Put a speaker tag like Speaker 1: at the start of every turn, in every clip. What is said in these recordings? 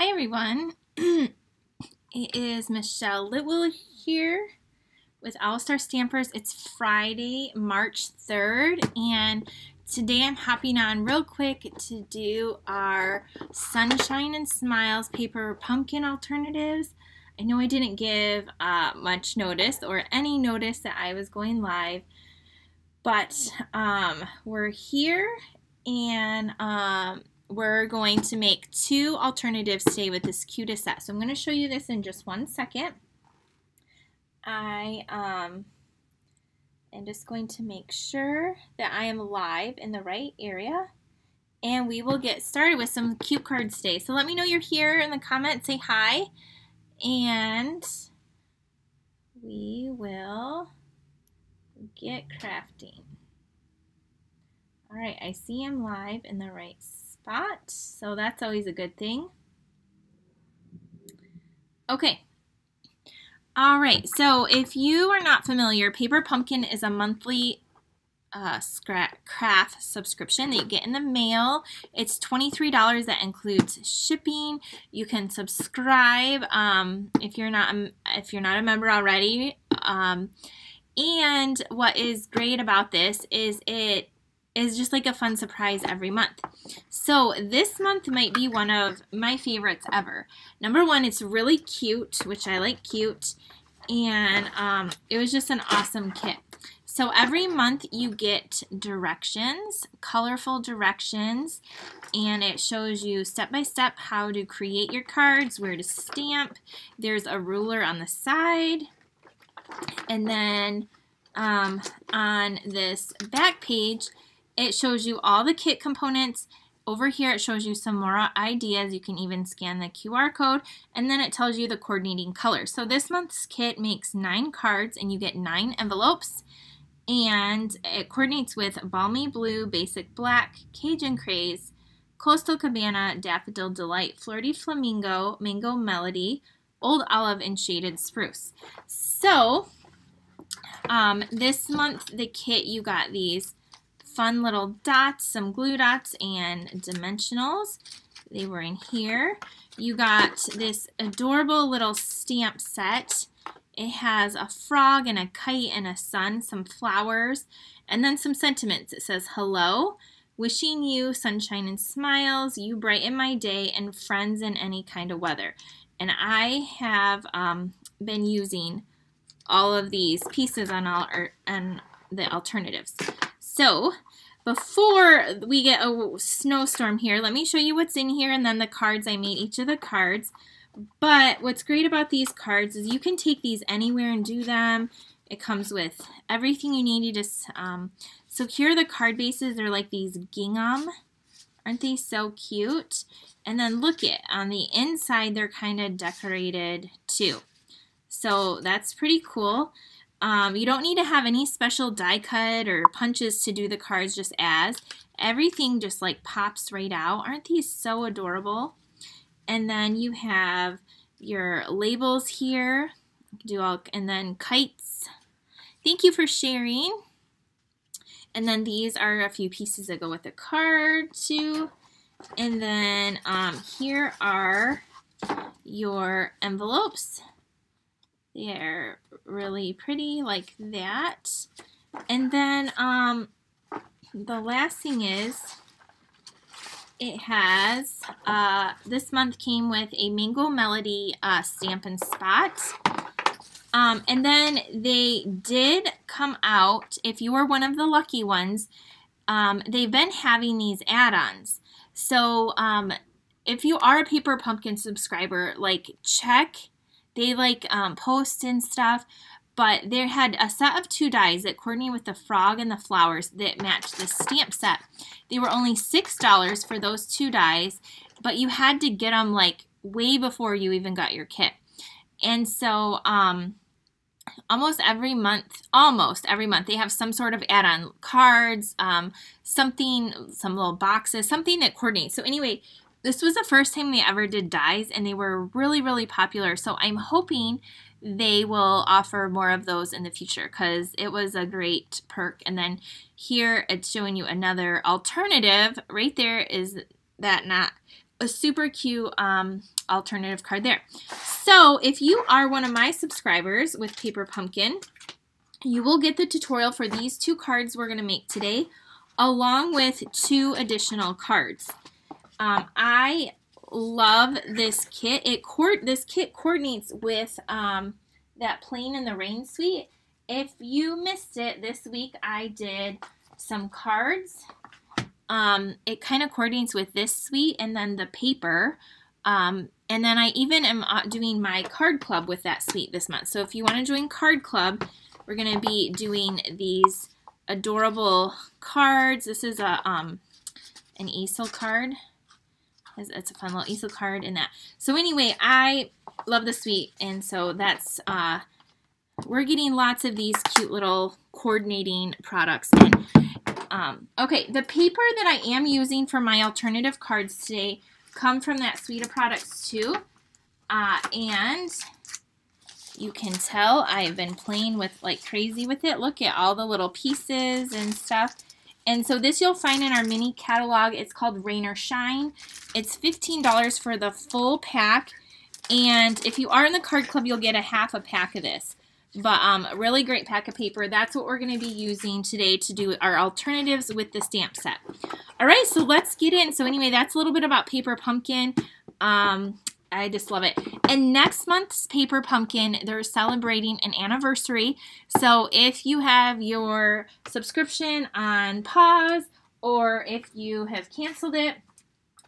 Speaker 1: Hi everyone. it is Michelle Litwill here with Owl Star Stampers. It's Friday, March 3rd, and today I'm hopping on real quick to do our Sunshine and Smiles paper pumpkin alternatives. I know I didn't give uh, much notice or any notice that I was going live, but um, we're here and um, we're going to make two alternatives today with this cutest set. So I'm going to show you this in just one second. I um, am just going to make sure that I am live in the right area. And we will get started with some cute cards today. So let me know you're here in the comments. Say hi. And we will get crafting. All right, I see I'm live in the right spot, so that's always a good thing. Okay. All right, so if you are not familiar, Paper Pumpkin is a monthly uh, craft subscription that you get in the mail. It's $23 that includes shipping. You can subscribe um, if you're not if you're not a member already. Um, and what is great about this is it is just like a fun surprise every month. So this month might be one of my favorites ever. Number one, it's really cute, which I like cute, and um, it was just an awesome kit. So every month you get directions, colorful directions, and it shows you step by step how to create your cards, where to stamp. There's a ruler on the side, and then um, on this back page, it shows you all the kit components. Over here, it shows you some more ideas. You can even scan the QR code, and then it tells you the coordinating colors. So this month's kit makes nine cards, and you get nine envelopes, and it coordinates with Balmy Blue, Basic Black, Cajun Craze, Coastal Cabana, Daffodil Delight, Flirty Flamingo, Mango Melody, Old Olive, and Shaded Spruce. So, um, this month, the kit, you got these fun little dots, some glue dots and dimensionals. They were in here. You got this adorable little stamp set. It has a frog and a kite and a sun, some flowers, and then some sentiments. It says, hello, wishing you sunshine and smiles, you brighten my day, and friends in any kind of weather. And I have um, been using all of these pieces on all on the alternatives. So before we get a snowstorm here, let me show you what's in here and then the cards. I made each of the cards. But what's great about these cards is you can take these anywhere and do them. It comes with everything you need. You just, um, so here are the card bases. They're like these gingham. Aren't they so cute? And then look it, on the inside they're kind of decorated too. So that's pretty cool. Um, you don't need to have any special die cut or punches to do the cards just as. Everything just like pops right out. Aren't these so adorable? And then you have your labels here. Do all and then kites. Thank you for sharing. And then these are a few pieces that go with the card too. And then um, here are your envelopes. They're really pretty like that. And then um, the last thing is it has, uh, this month came with a Mango Melody uh, Stampin' Spot. Um, and then they did come out, if you were one of the lucky ones, um, they've been having these add-ons. So um, if you are a Paper Pumpkin subscriber, like check they like um, post and stuff, but they had a set of two dies that coordinated with the frog and the flowers that matched the stamp set. They were only $6 for those two dies, but you had to get them like way before you even got your kit. And so, um, almost every month, almost every month, they have some sort of add-on cards, um, something, some little boxes, something that coordinates. So anyway, this was the first time they ever did dies and they were really, really popular. So I'm hoping they will offer more of those in the future because it was a great perk. And then here it's showing you another alternative. Right there is that not a super cute um, alternative card there. So if you are one of my subscribers with Paper Pumpkin, you will get the tutorial for these two cards we're going to make today, along with two additional cards. Um, I love this kit. It This kit coordinates with um, that Playing in the Rain suite. If you missed it, this week I did some cards um, it kind of coordinates with this suite and then the paper. Um, and then I even am uh, doing my card club with that suite this month. So if you want to join card club, we're going to be doing these adorable cards. This is a um, an easel card. It's a fun little easel card in that. So anyway, I love the suite, and so that's uh, we're getting lots of these cute little coordinating products in. Um, okay, the paper that I am using for my alternative cards today come from that suite of products too. Uh, and you can tell I've been playing with like crazy with it. Look at all the little pieces and stuff. And so this you'll find in our mini catalog. It's called Rain or Shine. It's $15 for the full pack. And if you are in the card club, you'll get a half a pack of this. But um, a really great pack of paper. That's what we're going to be using today to do our alternatives with the stamp set. All right, so let's get in. So anyway, that's a little bit about Paper Pumpkin. Um, I just love it. And next month's Paper Pumpkin, they're celebrating an anniversary. So if you have your subscription on pause or if you have canceled it,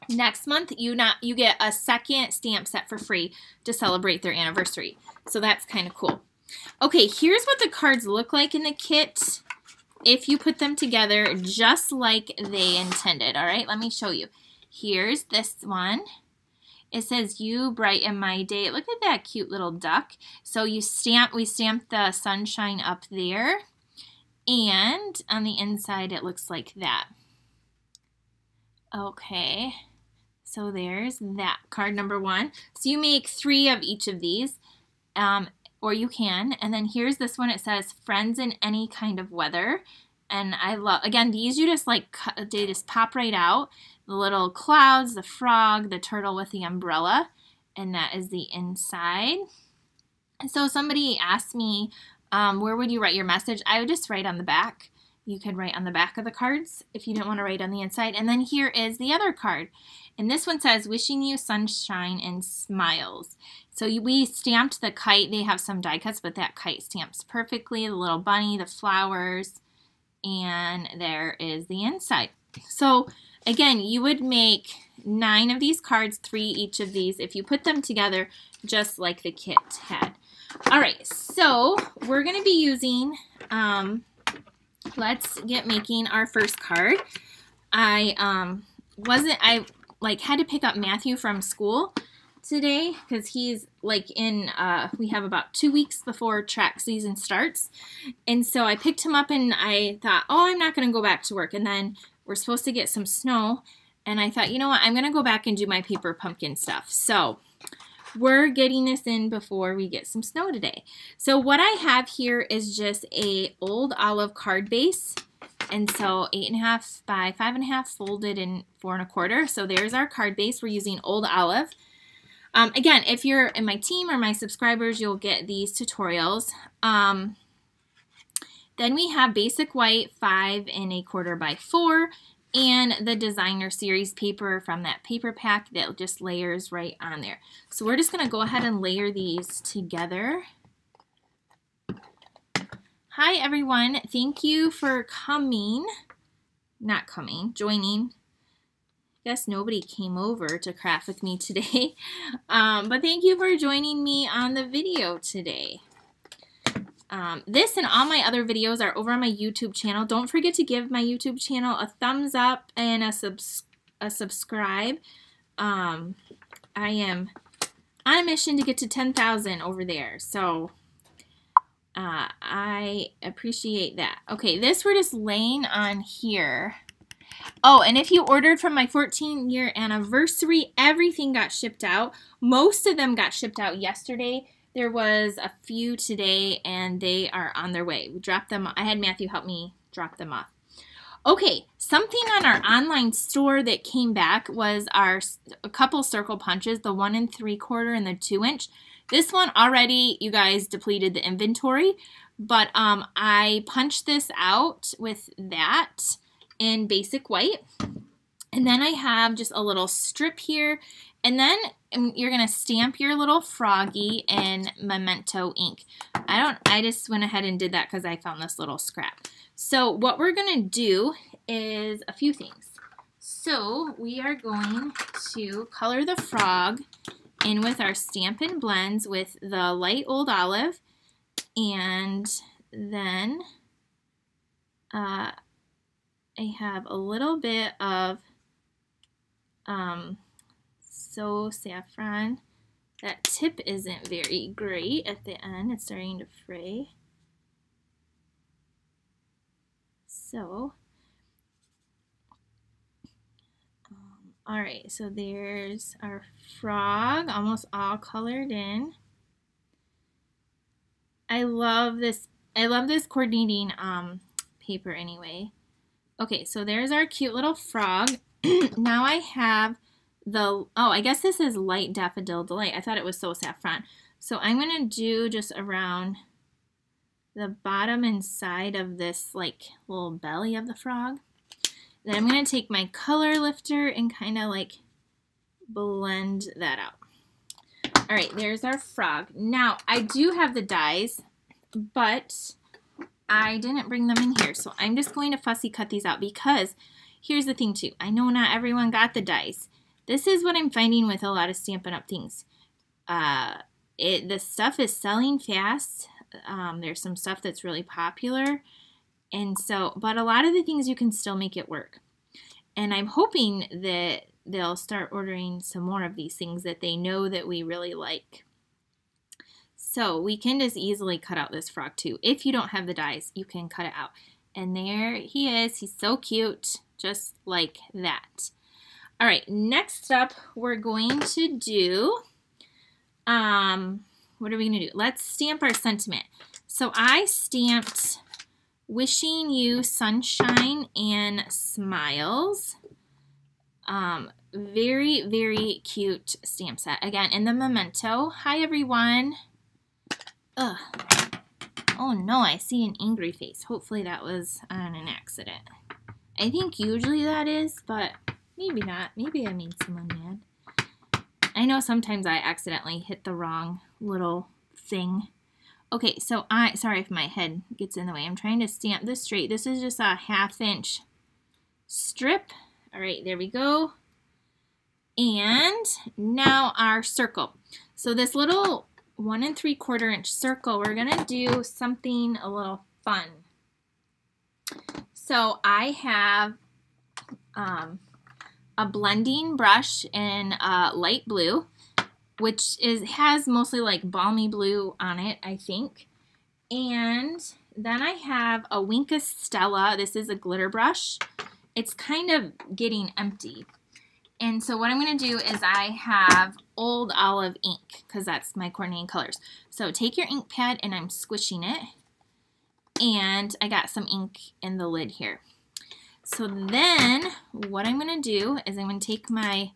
Speaker 1: next month you not you get a second stamp set for free to celebrate their anniversary. So that's kind of cool. Okay, here's what the cards look like in the kit if you put them together just like they intended. All right, let me show you. Here's this one. It says, you brighten my day. Look at that cute little duck. So you stamp, we stamped the sunshine up there. And on the inside, it looks like that. Okay, so there's that card number one. So you make three of each of these. Um, or you can. And then here's this one. It says friends in any kind of weather. And I love, again, these you just like, they just pop right out. The little clouds, the frog, the turtle with the umbrella. And that is the inside. So somebody asked me, um, where would you write your message? I would just write on the back. You could write on the back of the cards if you didn't want to write on the inside. And then here is the other card. And this one says, wishing you sunshine and smiles. So we stamped the kite. They have some die cuts, but that kite stamps perfectly. The little bunny, the flowers, and there is the inside. So again, you would make nine of these cards, three each of these, if you put them together just like the kit had. All right, so we're going to be using, um, let's get making our first card. I um, wasn't, I like had to pick up Matthew from school today because he's like in uh we have about two weeks before track season starts and so i picked him up and i thought oh i'm not going to go back to work and then we're supposed to get some snow and i thought you know what i'm going to go back and do my paper pumpkin stuff so we're getting this in before we get some snow today so what i have here is just a old olive card base and so eight and a half by five and a half folded in four and a quarter. So there's our card base. We're using Old Olive. Um, again, if you're in my team or my subscribers, you'll get these tutorials. Um, then we have Basic White 5 and a quarter by 4 and the designer series paper from that paper pack that just layers right on there. So we're just going to go ahead and layer these together. Hi everyone, thank you for coming, not coming, joining I guess nobody came over to craft with me today. Um, but thank you for joining me on the video today. Um, this and all my other videos are over on my YouTube channel. Don't forget to give my YouTube channel a thumbs up and a, subs a subscribe. Um, I am on a mission to get to 10,000 over there. So uh, I appreciate that. Okay, this we're just laying on here. Oh, and if you ordered from my 14 year anniversary, everything got shipped out. Most of them got shipped out yesterday. There was a few today and they are on their way. We dropped them. I had Matthew help me drop them off. Okay, something on our online store that came back was our a couple circle punches, the one and three quarter and the two inch. This one already, you guys depleted the inventory, but um, I punched this out with that in basic white. And then I have just a little strip here. And then you're going to stamp your little froggy in Memento ink. I don't, I just went ahead and did that because I found this little scrap. So what we're going to do is a few things. So we are going to color the frog in with our Stampin' Blends with the light old olive and then uh, I have a little bit of um, So Saffron. That tip isn't very great at the end. It's starting to fray. So, um, all right, so there's our frog, almost all colored in. I love this, I love this coordinating um, paper anyway. Okay, so there's our cute little frog. now I have the, oh, I guess this is Light Daffodil Delight. I thought it was So Saffron. So I'm going to do just around the bottom and side of this like little belly of the frog. Then I'm going to take my color lifter and kind of like blend that out. All right, there's our frog. Now, I do have the dies, but I didn't bring them in here. So I'm just going to fussy cut these out because here's the thing too. I know not everyone got the dies. This is what I'm finding with a lot of Stampin' Up! things. Uh, it, the stuff is selling fast. Um, there's some stuff that's really popular. And so, but a lot of the things you can still make it work. And I'm hoping that they'll start ordering some more of these things that they know that we really like. So we can just easily cut out this frog too. If you don't have the dies, you can cut it out. And there he is. He's so cute, just like that. All right, next up, we're going to do, um, what are we going to do? Let's stamp our sentiment. So I stamped wishing you sunshine and smiles. Um, very, very cute stamp set. Again, in the Memento. Hi, everyone. Ugh. Oh, no, I see an angry face. Hopefully that was on an accident. I think usually that is, but maybe not. Maybe I made someone mad. I know sometimes I accidentally hit the wrong little thing. Okay, so I, sorry if my head gets in the way. I'm trying to stamp this straight. This is just a half inch strip. All right, there we go. And now our circle. So this little one and three quarter inch circle, we're gonna do something a little fun. So I have um, a blending brush in uh, light blue, which is has mostly like balmy blue on it, I think. And then I have a Wink of Stella. This is a glitter brush. It's kind of getting empty. And so what I'm going to do is I have Old Olive ink because that's my coordinating colors. So take your ink pad and I'm squishing it. And I got some ink in the lid here. So then what I'm going to do is I'm going to take my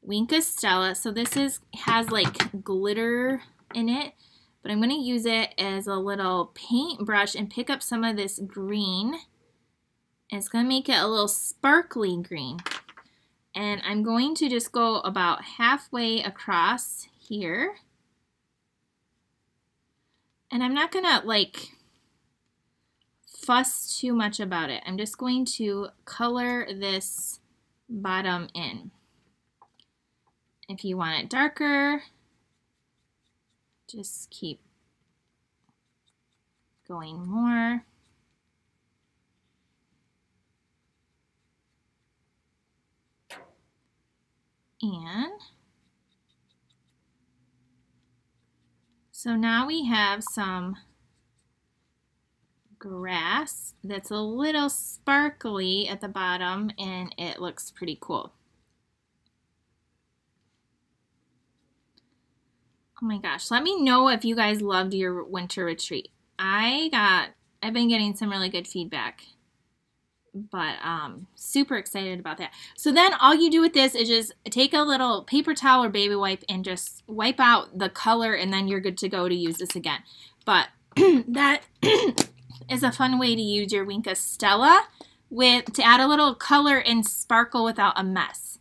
Speaker 1: Wink of Stella. So this is has like glitter in it, but I'm going to use it as a little paintbrush and pick up some of this green. It's going to make it a little sparkly green. And I'm going to just go about halfway across here. And I'm not going to like fuss too much about it. I'm just going to color this bottom in. If you want it darker, just keep going more. And so now we have some grass that's a little sparkly at the bottom and it looks pretty cool. Oh my gosh, let me know if you guys loved your winter retreat. I got, I've been getting some really good feedback. but um, super excited about that. So then all you do with this is just take a little paper towel or baby wipe and just wipe out the color and then you're good to go to use this again. But that is a fun way to use your Wink of Stella with to add a little color and sparkle without a mess.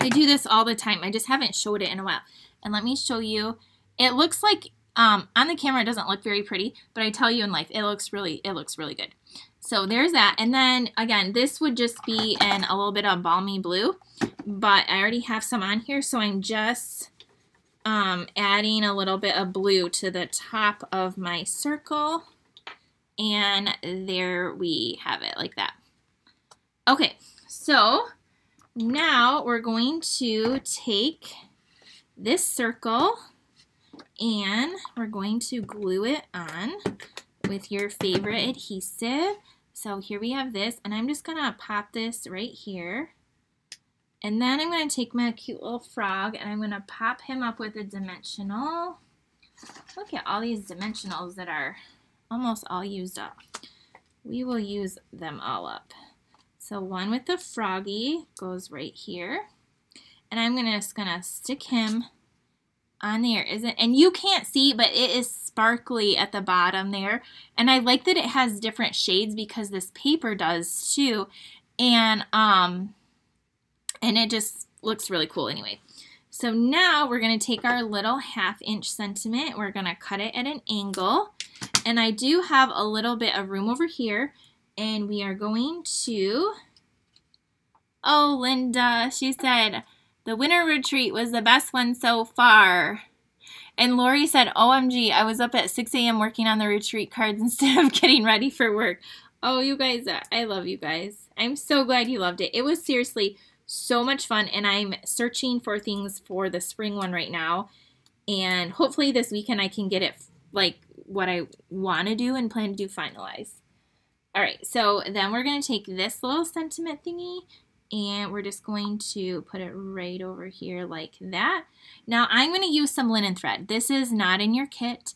Speaker 1: I do this all the time. I just haven't showed it in a while. And let me show you. It looks like um, on the camera it doesn't look very pretty, but I tell you in life it looks really it looks really good. So there's that. And then again, this would just be in a little bit of balmy blue, but I already have some on here, so I'm just um, adding a little bit of blue to the top of my circle. And there we have it like that. Okay, so now we're going to take this circle and we're going to glue it on with your favorite adhesive. So here we have this, and I'm just to pop this right here. And then I'm to take my cute little frog, and I'm to pop him up with a dimensional. Look at all these dimensionals that are almost all used up. We will use them all up. So one with the froggy goes right here. And I'm gonna, just to stick him on there, isn't and you can't see, but it is sparkly at the bottom there. And I like that it has different shades because this paper does too. And um and it just looks really cool anyway. So now we're going to take our little half inch sentiment. We're going to cut it at an angle. And I do have a little bit of room over here. And we are going to... Oh, Linda, she said, the winter retreat was the best one so far. And Lori said, OMG, I was up at 6 a.m. working on the retreat cards instead of getting ready for work. Oh, you guys, uh, I love you guys. I'm so glad you loved it. It was seriously so much fun, and I'm searching for things for the spring one right now. And hopefully this weekend I can get it like what I want to do and plan to do finalize. All right, so then we're going to take this little sentiment thingy and we're just going to put it right over here like that. Now I'm going to use some linen thread. This is not in your kit.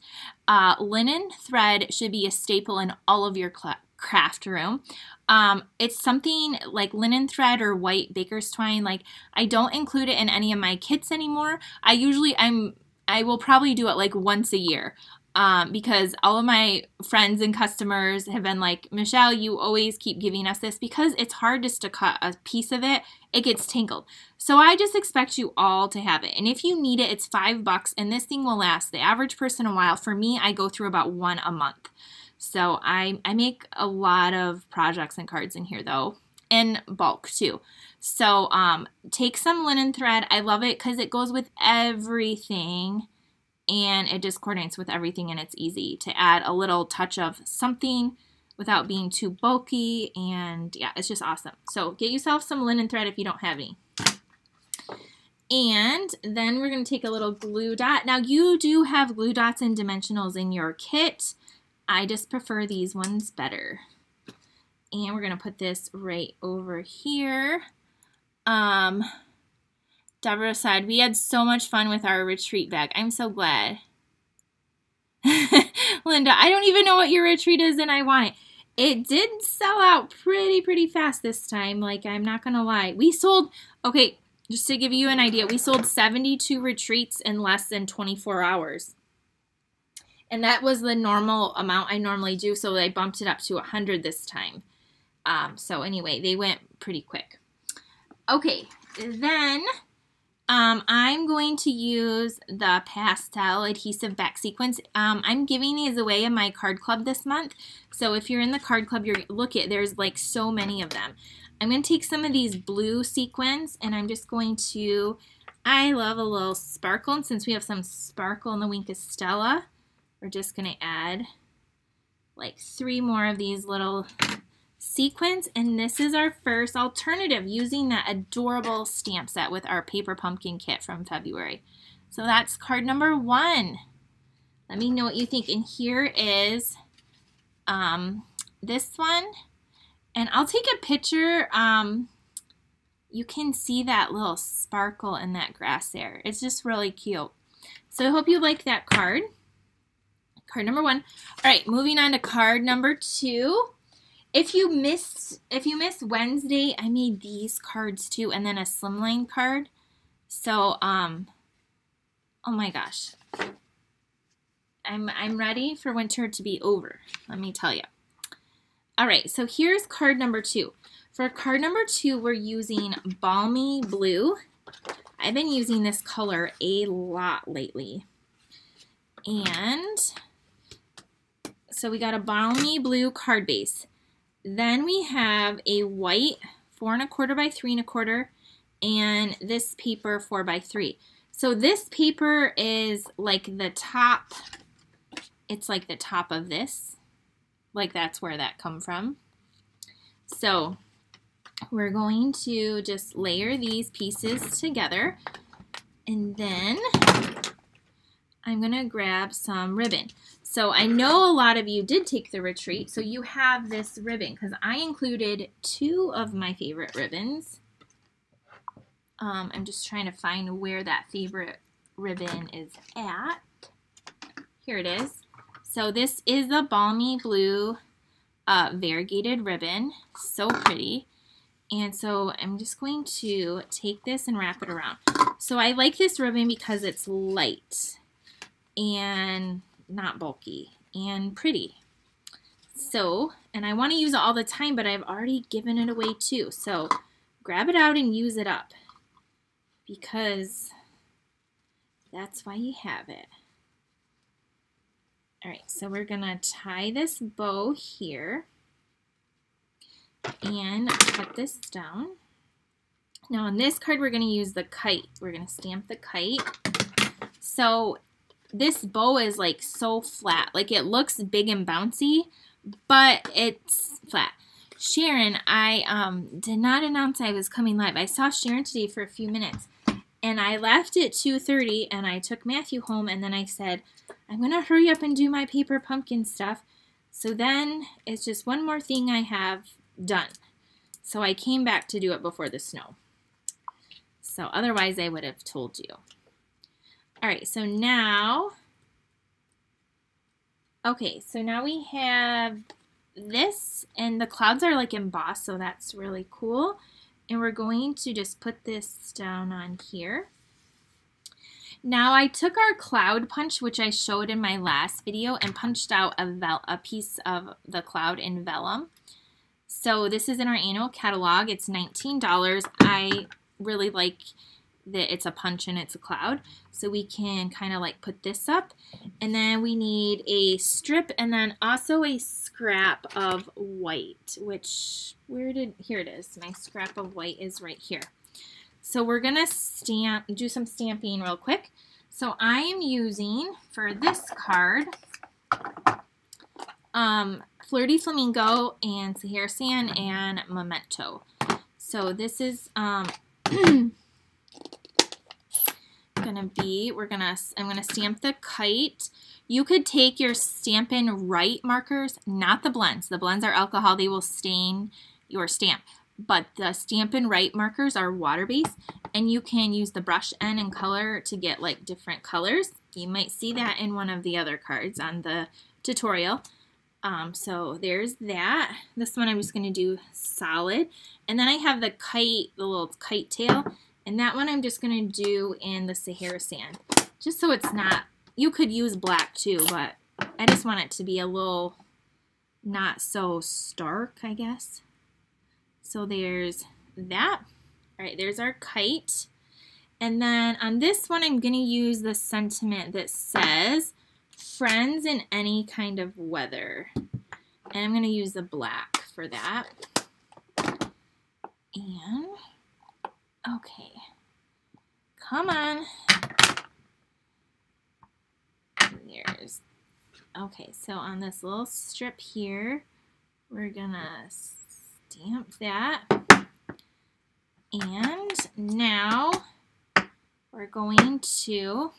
Speaker 1: Uh, linen thread should be a staple in all of your craft room. Um, it's something like linen thread or white baker's twine. Like I don't include it in any of my kits anymore. I usually I'm I will probably do it like once a year um, because all of my friends and customers have been like, Michelle, you always keep giving us this because it's hard just to cut a piece of it. It gets tangled. So I just expect you all to have it. And if you need it, it's five bucks and this thing will last the average person a while. For me, I go through about one a month. So I, I make a lot of projects and cards in here though, in bulk too. So um, take some linen thread. I love it because it goes with everything and it just coordinates with everything and it's easy to add a little touch of something without being too bulky and yeah it's just awesome. So get yourself some linen thread if you don't have any. And then we're going to take a little glue dot. Now you do have glue dots and dimensionals in your kit. I just prefer these ones better. And we're going to put this right over here. Um Deborah said, We had so much fun with our retreat bag. I'm so glad. Linda, I don't even know what your retreat is and I want it. It did sell out pretty, pretty fast this time. Like, I'm not going to lie. We sold, okay, just to give you an idea, we sold 72 retreats in less than 24 hours. And that was the normal amount I normally do, so I bumped it up to 100 this time. Um, so anyway, they went pretty quick. Okay, then um, I'm going to use the pastel adhesive back sequins. Um, I'm giving these away in my card club this month. So if you're in the card club, you're look at there's like so many of them. I'm going to take some of these blue sequins and I'm just going to, I love a little sparkle. And since we have some sparkle in the Wink of Stella, we're just going to add like three more of these little sequins and this is our first alternative using that adorable stamp set with our paper pumpkin kit from February. So that's card number one. Let me know what you think. And here is um, this one. And I'll take a picture. Um, you can see that little sparkle in that grass there. It's just really cute. So I hope you like that card. Card number one. All right, moving on to card number two. If you missed if you missed Wednesday, I made these cards too, and then a slimline card. So um, oh my gosh, I'm I'm ready for winter to be over. Let me tell you. All right, so here's card number two. For card number two, we're using Balmy Blue. I've been using this color a lot lately. And so we got a balmy blue card base. Then we have a white four and a quarter by three and a quarter and this paper four by three. So this paper is like the top, it's like the top of this. Like that's where that come from. So we're going to just layer these pieces together and then I'm going to grab some ribbon. So I know a lot of you did take the retreat, so you have this ribbon because I included two of my favorite ribbons. Um, I'm just trying to find where that favorite ribbon is at. Here it is. So this is a balmy blue uh, variegated ribbon. So pretty. And so I'm just going to take this and wrap it around. So I like this ribbon because it's light and not bulky and pretty. So, and I want to use it all the time, but I've already given it away too. So grab it out and use it up because that's why you have it. All right, so we're gonna tie this bow here and cut this down. Now on this card, we're gonna use the kite. We're gonna stamp the kite. So this bow is like so flat. Like it looks big and bouncy, but it's flat. Sharon, I um, did not announce I was coming live. I saw Sharon today for a few minutes, and I left at 2.30, and I took Matthew home, and then I said, I'm going to hurry up and do my paper pumpkin stuff. So then it's just one more thing I have done. So I came back to do it before the snow. So otherwise I would have told you. All right, so now, okay, so now we have this, and the clouds are like embossed, so that's really cool. And we're going to just put this down on here. Now I took our cloud punch, which I showed in my last video, and punched out a, vel a piece of the cloud in vellum. So this is in our annual catalog. It's $19. I really like that it's a punch and it's a cloud. So we can kind of like put this up. And then we need a strip and then also a scrap of white, which, where did, here it is. My scrap of white is right here. So we're to stamp, do some stamping real quick. So I am using, for this card, um, Flirty Flamingo and Sahara Sand and Memento. So this is, um, gonna be, we're gonna, I'm gonna stamp the kite. You could take your Stampin' Write markers, not the blends. The blends are alcohol, they will stain your stamp. But the Stampin' Write markers are water-based, and you can use the brush end and color to get like different colors. You might see that in one of the other cards on the tutorial. Um, so there's that. This one I'm just going to do solid. And then I have the kite, the little kite tail. And that one I'm just going to do in the Sahara sand. Just so it's not, you could use black too, but I just want it to be a little not so stark, I guess. So there's that. All right, there's our kite. And then on this one, I'm going to use the sentiment that says, friends in any kind of weather. And I'm going to use the black for that. And Okay. Come on. There's, okay, so on this little strip here, we're gonna stamp that. And now we're going to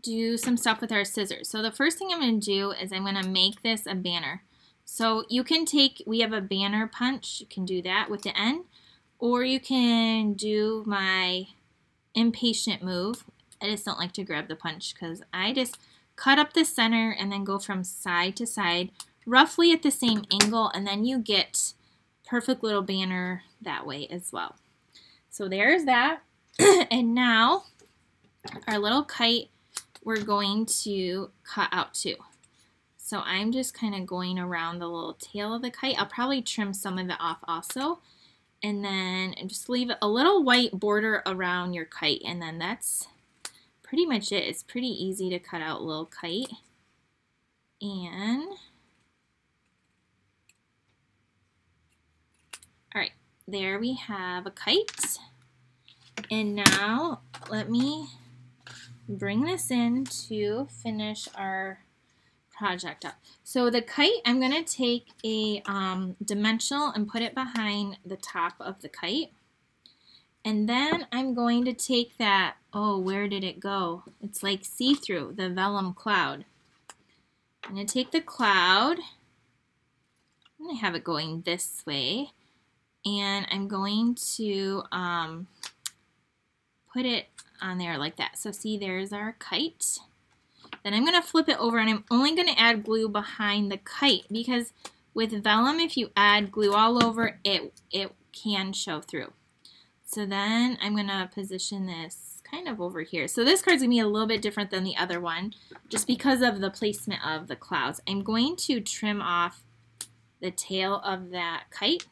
Speaker 1: do some stuff with our scissors. So the first thing I'm going to do is I'm going to make this a banner. So you can take, we have a banner punch, you can do that with the end. Or you can do my impatient move. I just don't like to grab the punch because I just cut up the center and then go from side to side roughly at the same angle and then you get perfect little banner that way as well. So there's that. and now our little kite we're going to cut out too. So I'm just kind of going around the little tail of the kite. I'll probably trim some of it off also. And then just leave a little white border around your kite. And then that's pretty much it. It's pretty easy to cut out little kite. And, all right, there we have a kite. And now let me bring this in to finish our project up. So the kite, I'm going to take a um, dimensional and put it behind the top of the kite. And then I'm going to take that, oh, where did it go? It's like see-through, the vellum cloud. I'm going to take the cloud, I'm going to have it going this way, and I'm going to um, put it on there like that. So see, there's our kite. Then I'm going to flip it over and I'm only going to add glue behind the kite because with vellum, if you add glue all over, it, it can show through. So then I'm going to position this kind of over here. So this card's going to be a little bit different than the other one just because of the placement of the clouds. I'm going to trim off the tail of that kite.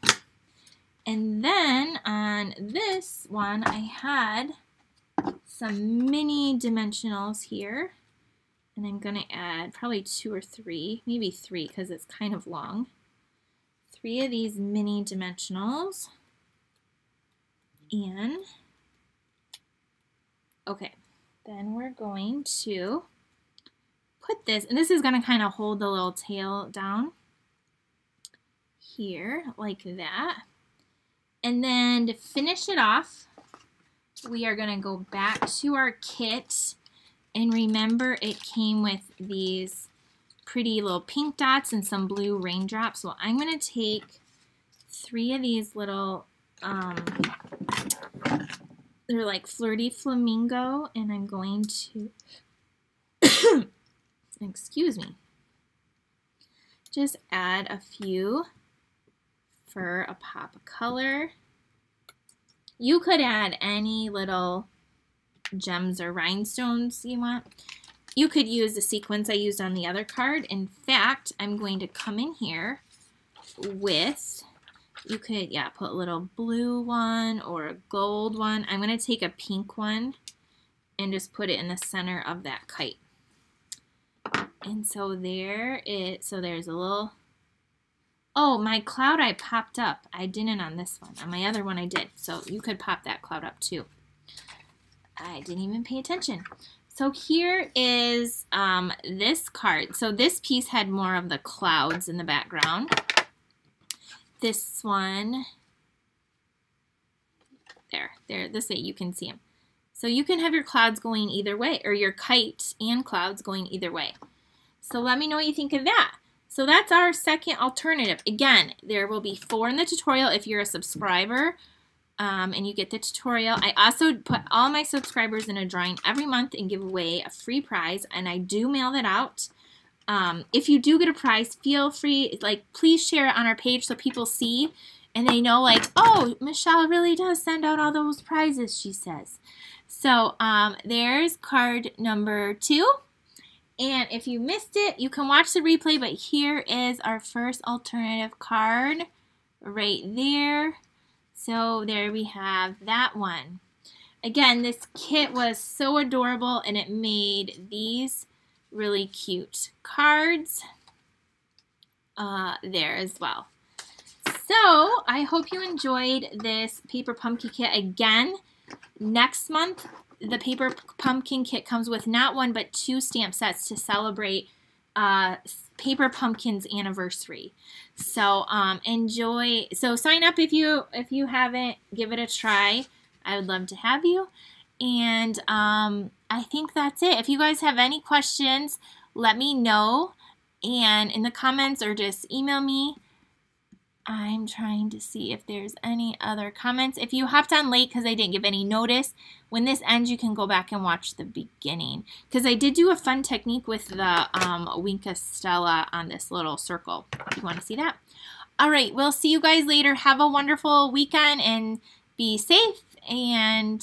Speaker 1: And then on this one, I had some mini dimensionals here. And I'm going to add probably two or three, maybe three because it's kind of long. Three of these mini dimensionals. And, okay, then we're going to put this, and this is going to kind of hold the little tail down here like that. And then to finish it off, we are going to go back to our kit and remember it came with these pretty little pink dots and some blue raindrops. So I'm going to take three of these little, um, they're like flirty flamingo and I'm going to, excuse me, just add a few for a pop of color. You could add any little gems or rhinestones you want. You could use the sequins I used on the other card. In fact, I'm going to come in here with, you could, yeah, put a little blue one or a gold one. I'm going to take a pink one and just put it in the center of that kite. And so there it, so there's a little Oh, my cloud I popped up. I didn't on this one. On my other one I did. So you could pop that cloud up too. I didn't even pay attention. So here is um, this card. So this piece had more of the clouds in the background. This one, there, there, this way you can see them. So you can have your clouds going either way, or your kite and clouds going either way. So let me know what you think of that. So that's our second alternative. Again, there will be four in the tutorial if you're a subscriber um, and you get the tutorial. I also put all my subscribers in a drawing every month and give away a free prize, and I do mail that out. Um, if you do get a prize, feel free, like, please share it on our page so people see and they know, like, oh, Michelle really does send out all those prizes, she says. So um, there's card number two. And if you missed it, you can watch the replay, but here is our first alternative card right there. So there we have that one. Again, this kit was so adorable and it made these really cute cards uh, there as well. So I hope you enjoyed this paper pumpkin kit. Again, next month the paper pumpkin kit comes with not one but two stamp sets to celebrate uh, paper pumpkins anniversary. So um, enjoy so sign up if you if you haven't. Give it a try. I would love to have you. And um, i think that's it. If you guys have any questions let me know. And in the comments or just email me I'm trying to see if there's any other comments. If you hopped on late because I didn't give any notice, when this ends, you can go back and watch the beginning. Because I did do a fun technique with the um, Wink of Stella on this little circle. If you want to see that. All right, we'll see you guys later. Have a wonderful weekend and be safe. And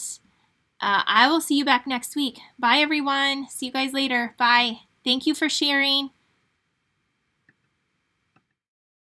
Speaker 1: uh, I will see you back next week. Bye, everyone. See you guys later. Bye. Thank you for sharing.